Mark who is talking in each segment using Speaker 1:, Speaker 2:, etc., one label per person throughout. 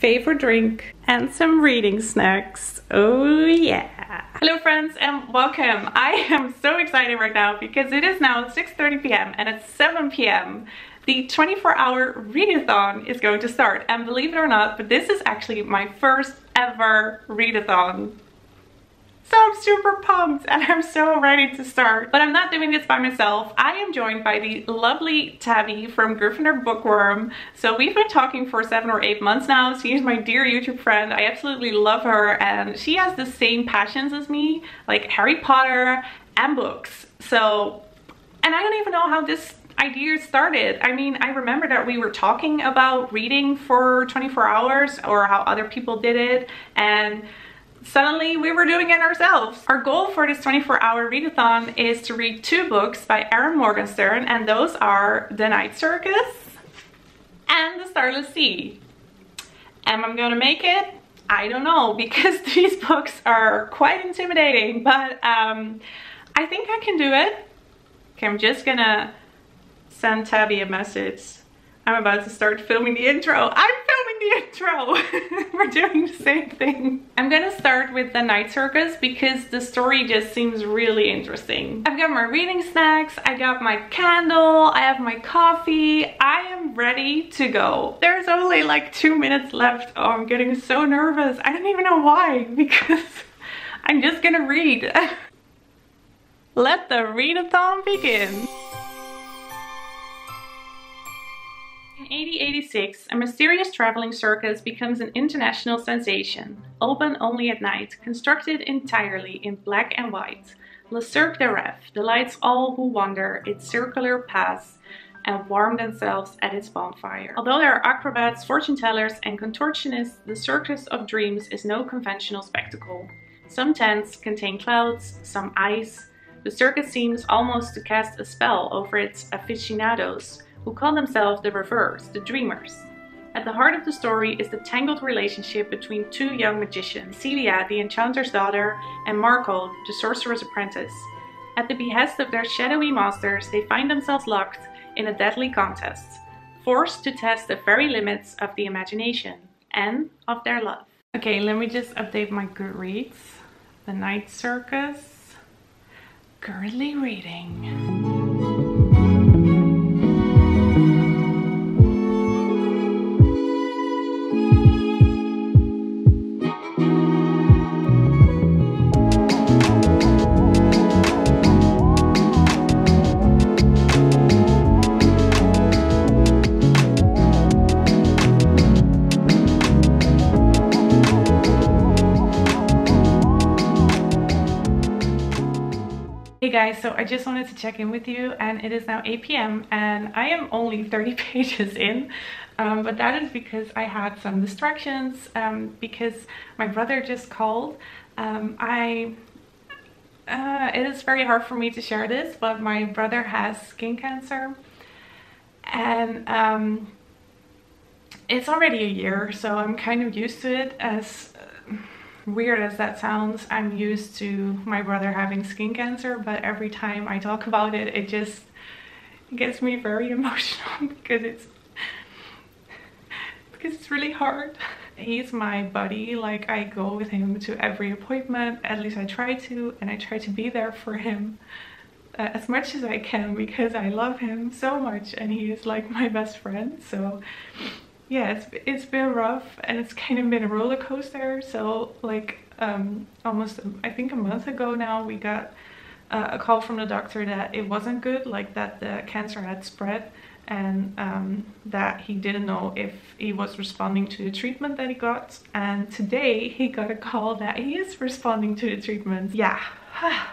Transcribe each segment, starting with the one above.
Speaker 1: favorite drink, and some reading snacks. Oh yeah. Hello friends and welcome. I am so excited right now because it is now 6.30 p.m. and at 7 p.m. the 24 hour readathon is going to start. And believe it or not, but this is actually my first ever readathon so I'm super pumped and I'm so ready to start. But I'm not doing this by myself. I am joined by the lovely Tabby from Gryffindor Bookworm. So we've been talking for seven or eight months now. She is my dear YouTube friend. I absolutely love her and she has the same passions as me, like Harry Potter and books. So, and I don't even know how this idea started. I mean, I remember that we were talking about reading for 24 hours or how other people did it and suddenly we were doing it ourselves. Our goal for this 24 hour readathon is to read two books by Erin Morgenstern and those are The Night Circus and The Starless Sea. Am I gonna make it? I don't know because these books are quite intimidating but um, I think I can do it. Okay, I'm just gonna send Tabby a message. I'm about to start filming the intro. I'm filming the intro. We're doing the same thing. I'm gonna start with the night circus because the story just seems really interesting. I've got my reading snacks, I got my candle, I have my coffee. I am ready to go. There's only like two minutes left. Oh, I'm getting so nervous. I don't even know why because I'm just gonna read. Let the readathon begin. 1886, a mysterious traveling circus becomes an international sensation. Open only at night, constructed entirely in black and white. Le Cirque des Rêves delights all who wander its circular paths and warm themselves at its bonfire. Although there are acrobats, fortune tellers, and contortionists, the Circus of Dreams is no conventional spectacle. Some tents contain clouds, some ice. The circus seems almost to cast a spell over its aficionados, who call themselves the Rêveurs, the Dreamers. At the heart of the story is the tangled relationship between two young magicians, Celia, the enchanter's daughter, and Marco, the sorcerer's apprentice. At the behest of their shadowy masters, they find themselves locked in a deadly contest, forced to test the very limits of the imagination and of their love. Okay, let me just update my Goodreads. The Night Circus. Currently reading. Guys, so I just wanted to check in with you and it is now 8 p.m. and I am only 30 pages in um, but that is because I had some distractions um, because my brother just called. Um, I uh, it is very hard for me to share this but my brother has skin cancer and um, it's already a year so I'm kind of used to it as weird as that sounds, I'm used to my brother having skin cancer, but every time I talk about it, it just gets me very emotional because it's because it's really hard. He's my buddy, like I go with him to every appointment, at least I try to, and I try to be there for him uh, as much as I can because I love him so much and he is like my best friend, so yeah, it's, it's been rough and it's kind of been a roller coaster. So like um, almost, I think a month ago now, we got uh, a call from the doctor that it wasn't good, like that the cancer had spread and um, that he didn't know if he was responding to the treatment that he got. And today he got a call that he is responding to the treatment. Yeah.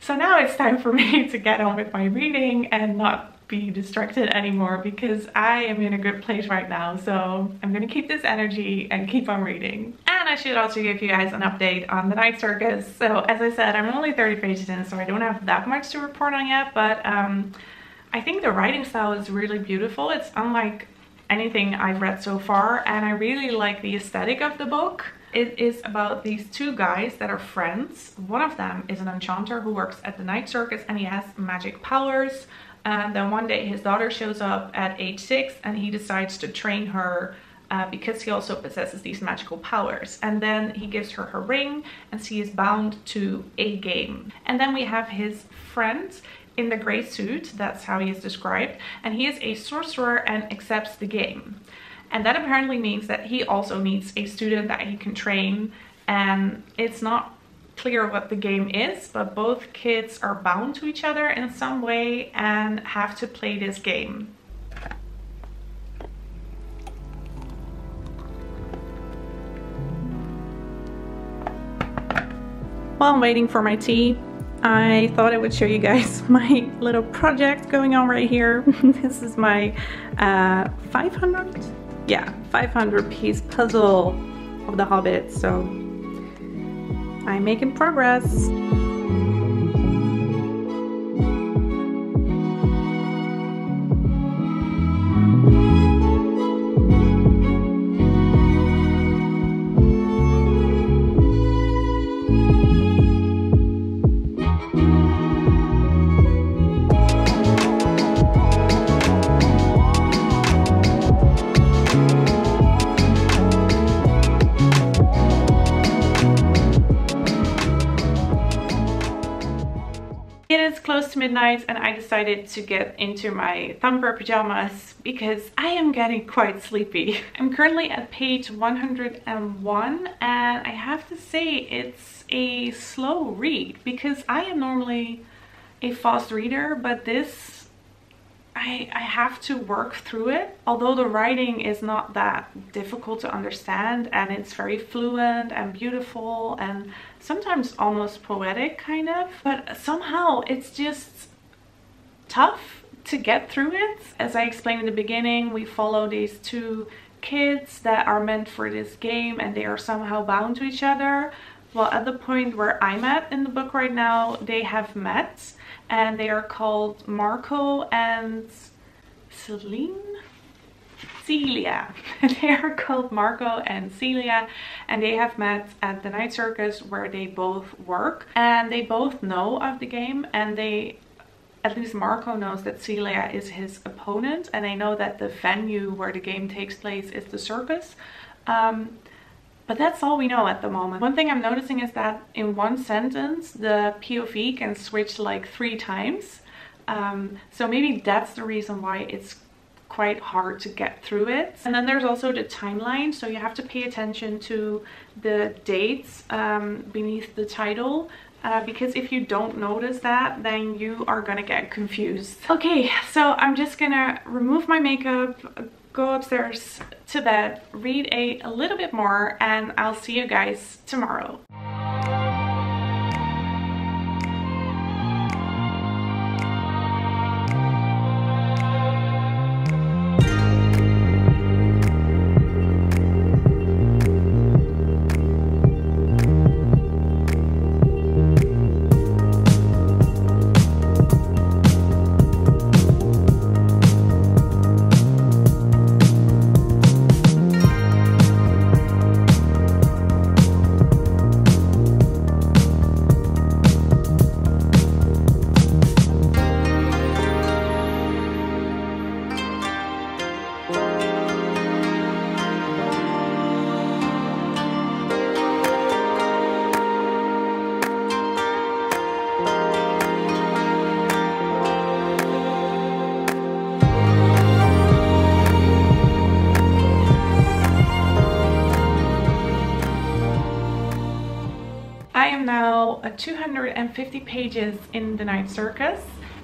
Speaker 1: so now it's time for me to get on with my reading and not be distracted anymore because I am in a good place right now. So I'm gonna keep this energy and keep on reading. And I should also give you guys an update on the night circus. So as I said, I'm only 30 pages in, so I don't have that much to report on yet, but um, I think the writing style is really beautiful. It's unlike anything I've read so far, and I really like the aesthetic of the book. It is about these two guys that are friends. One of them is an enchanter who works at the night circus and he has magic powers and then one day his daughter shows up at age six and he decides to train her uh, because he also possesses these magical powers. And then he gives her her ring and she is bound to a game. And then we have his friend in the gray suit, that's how he is described, and he is a sorcerer and accepts the game. And that apparently means that he also needs a student that he can train and it's not clear what the game is, but both kids are bound to each other in some way and have to play this game. While I'm waiting for my tea, I thought I would show you guys my little project going on right here. this is my uh, 500, yeah, 500 piece puzzle of The Hobbit. So I'm making progress. Midnight and I decided to get into my thumper pajamas because I am getting quite sleepy. I'm currently at page 101 and I have to say it's a slow read because I am normally a fast reader but this I, I have to work through it. Although the writing is not that difficult to understand and it's very fluent and beautiful and sometimes almost poetic kind of, but somehow it's just tough to get through it. As I explained in the beginning, we follow these two kids that are meant for this game and they are somehow bound to each other. Well, at the point where I'm at in the book right now, they have met and they are called Marco and Celine? Celia. they are called Marco and Celia and they have met at the night circus where they both work and they both know of the game and they at least Marco knows that Celia is his opponent and they know that the venue where the game takes place is the circus. Um, but that's all we know at the moment. One thing I'm noticing is that in one sentence, the POV can switch like three times. Um, so maybe that's the reason why it's quite hard to get through it. And then there's also the timeline. So you have to pay attention to the dates um, beneath the title. Uh, because if you don't notice that, then you are gonna get confused. Okay, so I'm just gonna remove my makeup, go upstairs to bed, read a, a little bit more, and I'll see you guys tomorrow. 250 pages in the night circus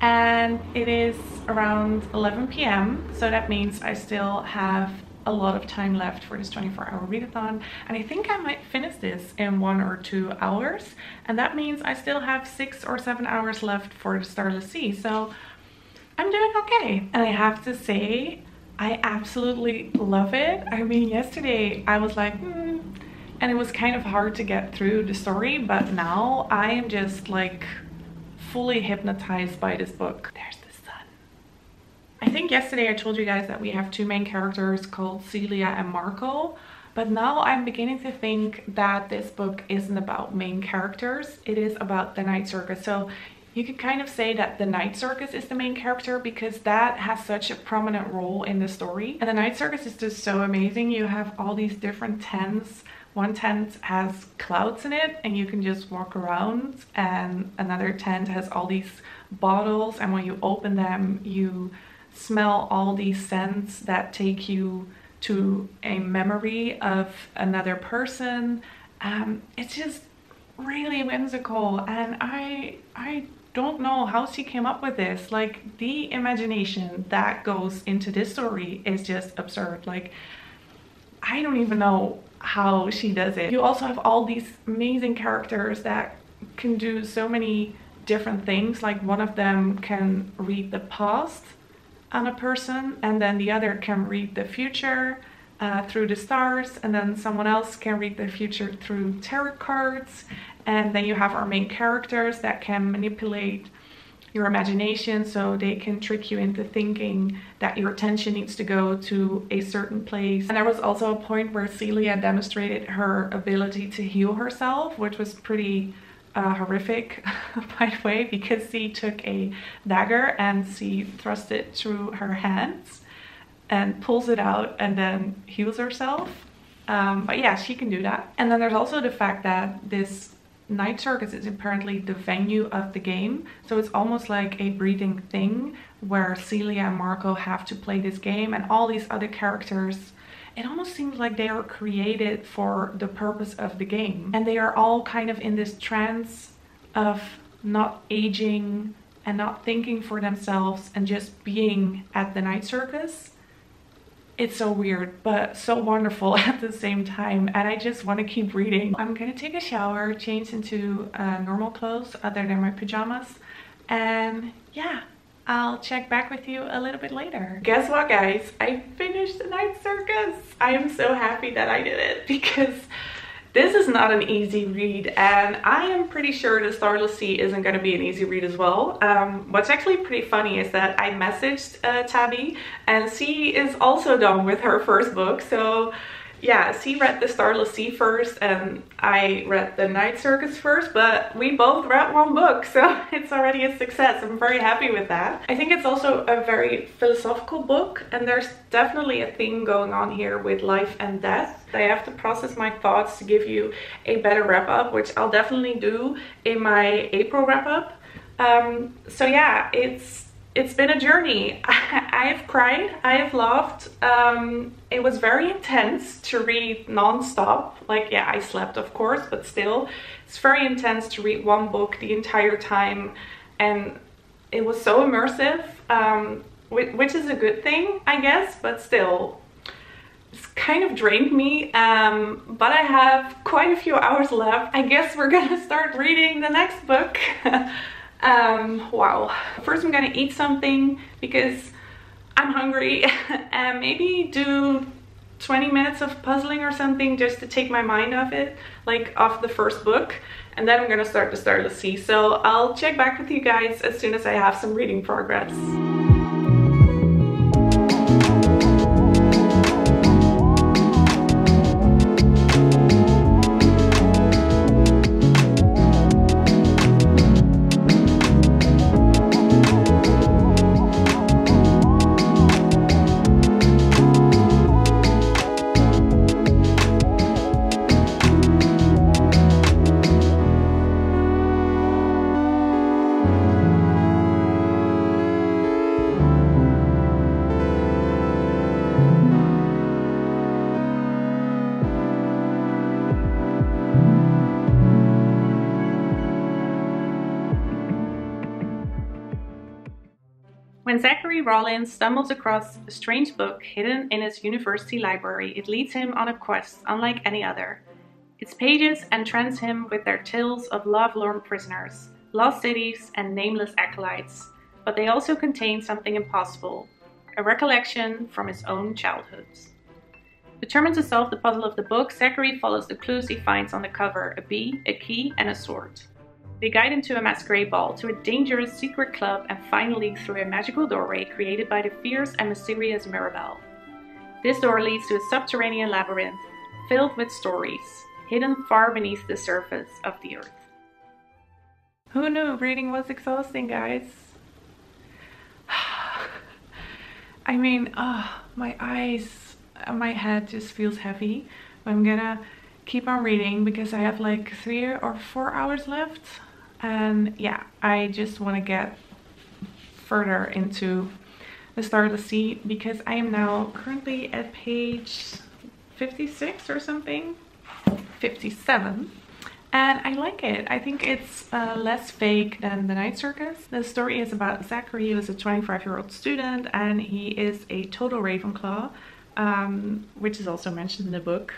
Speaker 1: and it is around 11 p.m. So that means I still have a lot of time left for this 24 hour readathon and I think I might finish this in one or two hours and that means I still have six or seven hours left for the Starless Sea so I'm doing okay and I have to say I absolutely love it I mean yesterday I was like hmm, and it was kind of hard to get through the story but now I am just like fully hypnotized by this book. There's the sun. I think yesterday I told you guys that we have two main characters called Celia and Marco but now I'm beginning to think that this book isn't about main characters it is about the night circus so you could kind of say that the Night Circus is the main character because that has such a prominent role in the story. And the Night Circus is just so amazing. You have all these different tents. One tent has clouds in it and you can just walk around and another tent has all these bottles and when you open them you smell all these scents that take you to a memory of another person. Um, it's just really whimsical and I I don't know how she came up with this. Like the imagination that goes into this story is just absurd. Like I don't even know how she does it. You also have all these amazing characters that can do so many different things. Like one of them can read the past on a person and then the other can read the future uh, through the stars and then someone else can read the future through tarot cards and then you have our main characters that can manipulate your imagination so they can trick you into thinking that your attention needs to go to a certain place. And there was also a point where Celia demonstrated her ability to heal herself, which was pretty uh, horrific, by the way, because she took a dagger and she thrust it through her hands and pulls it out and then heals herself. Um, but yeah, she can do that. And then there's also the fact that this Night Circus is apparently the venue of the game. So it's almost like a breathing thing where Celia and Marco have to play this game and all these other characters it almost seems like they are created for the purpose of the game. And they are all kind of in this trance of not aging and not thinking for themselves and just being at the night circus it's so weird but so wonderful at the same time and I just want to keep reading. I'm gonna take a shower, change into uh, normal clothes other than my pajamas and yeah I'll check back with you a little bit later. Guess what guys? I finished the night circus. I am so happy that I did it because this is not an easy read and I am pretty sure the Starless Sea isn't going to be an easy read as well. Um, what's actually pretty funny is that I messaged uh, Tabby and she is also done with her first book. So yeah, she read The Starless Sea first and I read The Night Circus first, but we both read one book, so it's already a success. I'm very happy with that. I think it's also a very philosophical book and there's definitely a theme going on here with life and death. I have to process my thoughts to give you a better wrap up, which I'll definitely do in my April wrap up. Um, so yeah, it's it's been a journey. I have cried, I have laughed. Um, it was very intense to read non-stop. Like, yeah, I slept, of course, but still, it's very intense to read one book the entire time. And it was so immersive, um, which is a good thing, I guess, but still, it's kind of drained me. Um, but I have quite a few hours left. I guess we're gonna start reading the next book. Um, wow. First I'm gonna eat something because I'm hungry and maybe do 20 minutes of puzzling or something just to take my mind off it, like off the first book. And then I'm gonna start to start the Starless Sea. So I'll check back with you guys as soon as I have some reading progress. Rawlins stumbles across a strange book hidden in his university library, it leads him on a quest unlike any other. Its pages entrance him with their tales of love-lorn prisoners, lost cities, and nameless acolytes, but they also contain something impossible, a recollection from his own childhood. Determined to solve the puzzle of the book, Zachary follows the clues he finds on the cover, a bee, a key, and a sword. They guide him to a masquerade ball, to a dangerous secret club, and finally through a magical doorway created by the fierce and mysterious Mirabelle. This door leads to a subterranean labyrinth filled with stories, hidden far beneath the surface of the earth. Who knew reading was exhausting, guys? I mean, oh, my eyes, my head just feels heavy. I'm gonna keep on reading because I have like three or four hours left. And yeah, I just want to get further into the Starless Sea because I am now currently at page 56 or something 57 and I like it. I think it's uh, less fake than The Night Circus. The story is about Zachary who is a 25 year old student and he is a total Ravenclaw um, which is also mentioned in the book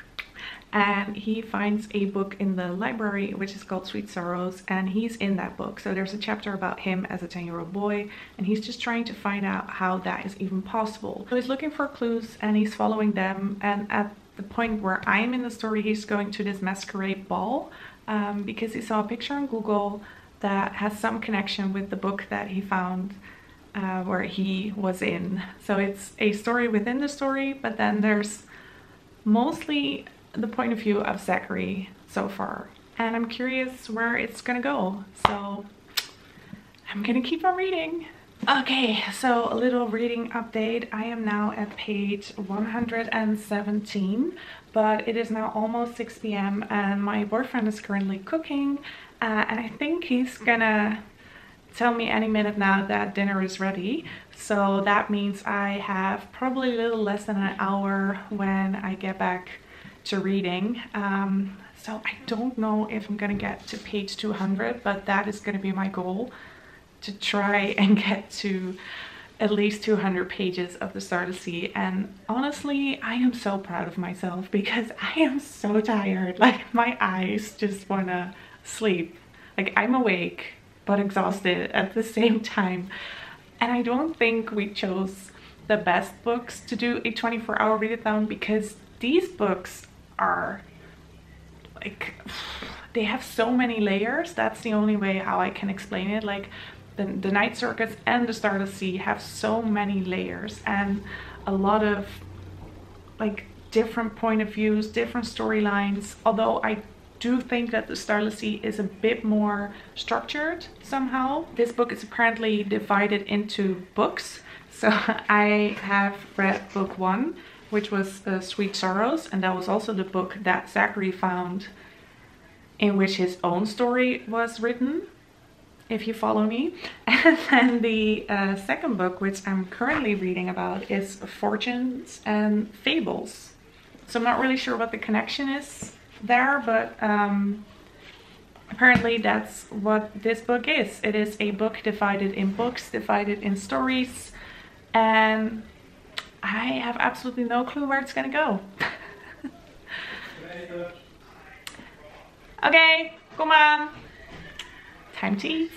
Speaker 1: and he finds a book in the library which is called Sweet Sorrows and he's in that book. So there's a chapter about him as a 10 year old boy and he's just trying to find out how that is even possible. So he's looking for clues and he's following them and at the point where I am in the story he's going to this masquerade ball um, because he saw a picture on Google that has some connection with the book that he found uh, where he was in. So it's a story within the story but then there's mostly the point of view of Zachary so far. And I'm curious where it's gonna go. So I'm gonna keep on reading. Okay, so a little reading update. I am now at page 117, but it is now almost 6 p.m. and my boyfriend is currently cooking uh, and I think he's gonna tell me any minute now that dinner is ready. So that means I have probably a little less than an hour when I get back to reading. Um, so I don't know if I'm gonna get to page 200, but that is gonna be my goal to try and get to at least 200 pages of the Starless Sea. And honestly, I am so proud of myself because I am so tired. Like my eyes just wanna sleep. Like I'm awake, but exhausted at the same time. And I don't think we chose the best books to do a 24 hour readathon because these books are like they have so many layers that's the only way how I can explain it like the, the night circus and the Starless Sea have so many layers and a lot of like different point of views different storylines although I do think that the starless Sea is a bit more structured somehow. This book is apparently divided into books. So I have read book one which was uh, Sweet Sorrows, and that was also the book that Zachary found in which his own story was written, if you follow me. And then the uh, second book, which I'm currently reading about, is Fortunes and Fables. So I'm not really sure what the connection is there, but um, apparently that's what this book is. It is a book divided in books, divided in stories, and I have absolutely no clue where it's gonna go. okay, come on. Time to eat.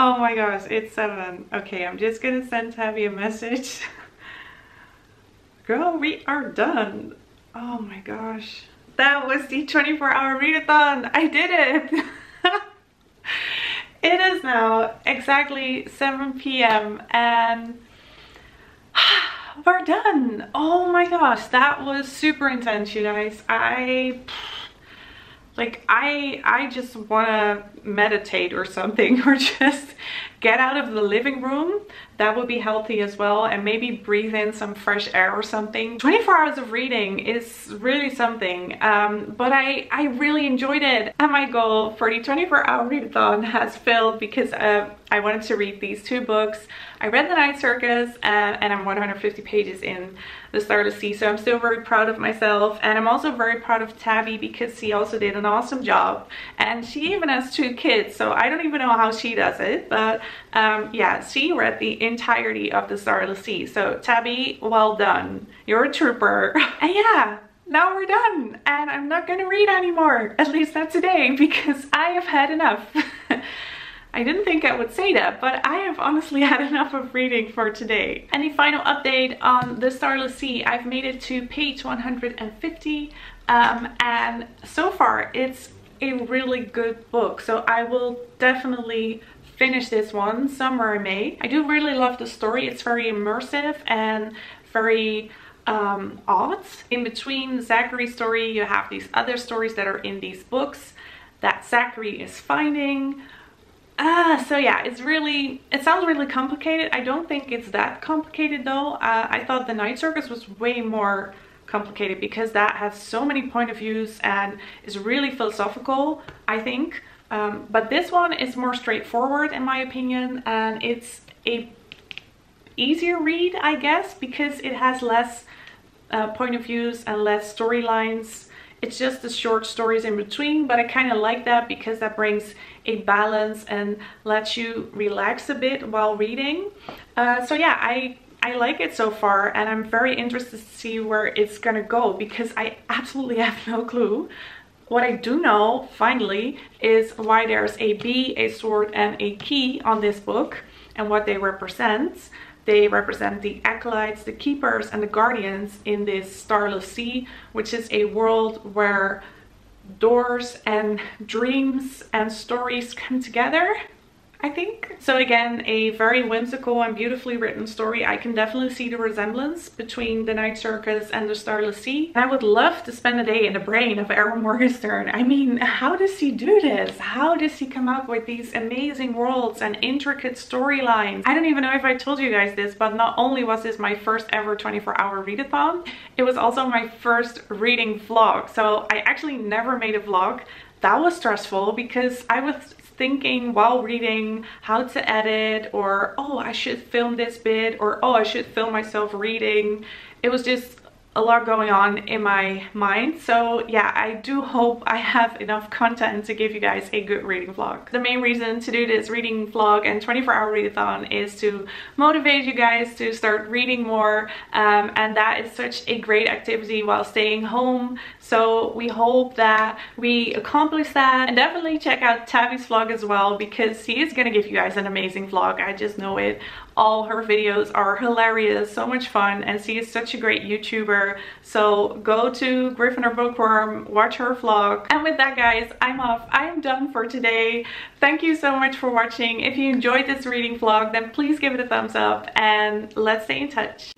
Speaker 1: Oh my gosh, it's seven. Okay, I'm just gonna send Tabby a message. Girl, we are done. Oh my gosh. That was the 24 hour readathon. I did it. it is now exactly 7 p.m. and we're done. Oh my gosh, that was super intense, you guys. I like I I just want to meditate or something or just get out of the living room that would be healthy as well and maybe breathe in some fresh air or something. 24 hours of reading is really something um, but I I really enjoyed it. And my goal for the 24 hour readathon has filled because uh, I wanted to read these two books. I read The Night Circus uh, and I'm 150 pages in The Starless Sea so I'm still very proud of myself. And I'm also very proud of Tabby because she also did an awesome job. And she even has two kids so I don't even know how she does it but um, yeah, she read the entirety of The Starless Sea. So Tabby, well done. You're a trooper. and yeah, now we're done. And I'm not gonna read anymore, at least not today, because I have had enough. I didn't think I would say that, but I have honestly had enough of reading for today. Any final update on The Starless Sea? I've made it to page 150 um, and so far it's a really good book. So I will definitely finish this one somewhere in May. I do really love the story. It's very immersive and very um, odd. In between Zachary's story, you have these other stories that are in these books that Zachary is finding. Ah, so yeah, it's really, it sounds really complicated. I don't think it's that complicated though. Uh, I thought The Night Circus was way more complicated because that has so many point of views and is really philosophical, I think. Um, but this one is more straightforward in my opinion and it's a easier read, I guess, because it has less uh, point of views and less storylines it's just the short stories in between, but I kind of like that because that brings a balance and lets you relax a bit while reading. Uh, so yeah, I I like it so far and I'm very interested to see where it's gonna go because I absolutely have no clue. What I do know, finally, is why there's a bee, a sword, and a key on this book and what they represent. They represent the acolytes, the keepers, and the guardians in this starless sea, which is a world where doors and dreams and stories come together. I think. So again, a very whimsical and beautifully written story. I can definitely see the resemblance between The Night Circus and The Starless Sea. And I would love to spend a day in the brain of Erin Morgenstern. I mean, how does he do this? How does he come up with these amazing worlds and intricate storylines? I don't even know if I told you guys this, but not only was this my first ever 24 hour readathon, it was also my first reading vlog. So I actually never made a vlog that was stressful because I was thinking while reading how to edit or oh I should film this bit or oh I should film myself reading. It was just a lot going on in my mind. So yeah, I do hope I have enough content to give you guys a good reading vlog. The main reason to do this reading vlog and 24 hour readathon is to motivate you guys to start reading more. Um, and that is such a great activity while staying home. So we hope that we accomplish that and definitely check out Tabby's vlog as well because he is going to give you guys an amazing vlog. I just know it all her videos are hilarious, so much fun, and she is such a great YouTuber. So go to Gryffindor Bookworm, watch her vlog. And with that guys, I'm off. I'm done for today. Thank you so much for watching. If you enjoyed this reading vlog, then please give it a thumbs up and let's stay in touch.